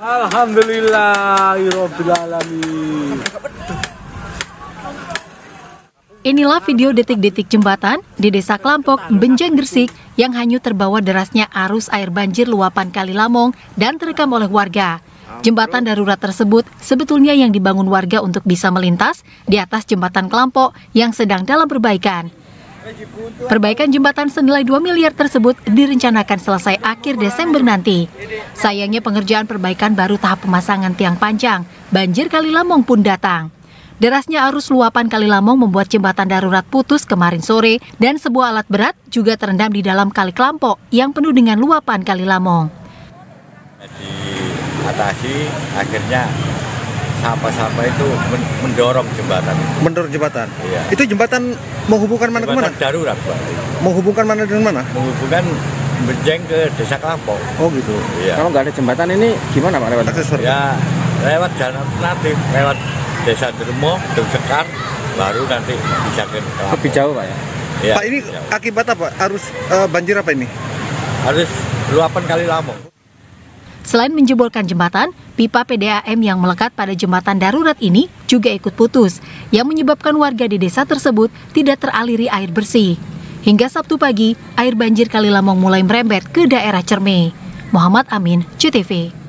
Alhamdulillahirobbilalamin. Inilah video detik-detik jembatan di Desa Klampok, Benjang Gresik yang hanyut terbawa derasnya arus air banjir luapan Kali Lamong dan terekam oleh warga. Jembatan darurat tersebut sebetulnya yang dibangun warga untuk bisa melintas di atas jembatan Klampok yang sedang dalam perbaikan. Perbaikan jembatan senilai 2 miliar tersebut direncanakan selesai akhir Desember nanti. Sayangnya pengerjaan perbaikan baru tahap pemasangan tiang panjang, banjir Kali Lamong pun datang. Derasnya arus luapan Kali Lamong membuat jembatan darurat putus kemarin sore dan sebuah alat berat juga terendam di dalam Kali Klampok yang penuh dengan luapan Kali Lamong. Diatasi akhirnya sampah-sampah itu men- mendorong jembatan. Menurut jembatan. Iya. Itu jembatan menghubungkan mana ke mana? Jembatan darurat, Pak. Menghubungkan mana dengan mana? Menghubungkan Benjeng ke Desa Kelampok. Oh gitu. Iya. Kalau nggak ada jembatan ini gimana Pak lewat? Ya lewat jalan alternatif, lewat Desa Dermo, Sekar, baru nanti bisa ke Kelampok. Lebih jauh Pak ya? Iya, Pak ini jauh. akibat apa? Arus eh, banjir apa ini? harus luapan kali Lamong. Selain menjebolkan jembatan, pipa PDAM yang melekat pada jembatan darurat ini juga ikut putus, yang menyebabkan warga di desa tersebut tidak teraliri air bersih. Hingga Sabtu pagi, air banjir Kali Lamong mulai merembet ke daerah Cerme. Muhammad Amin, CTV.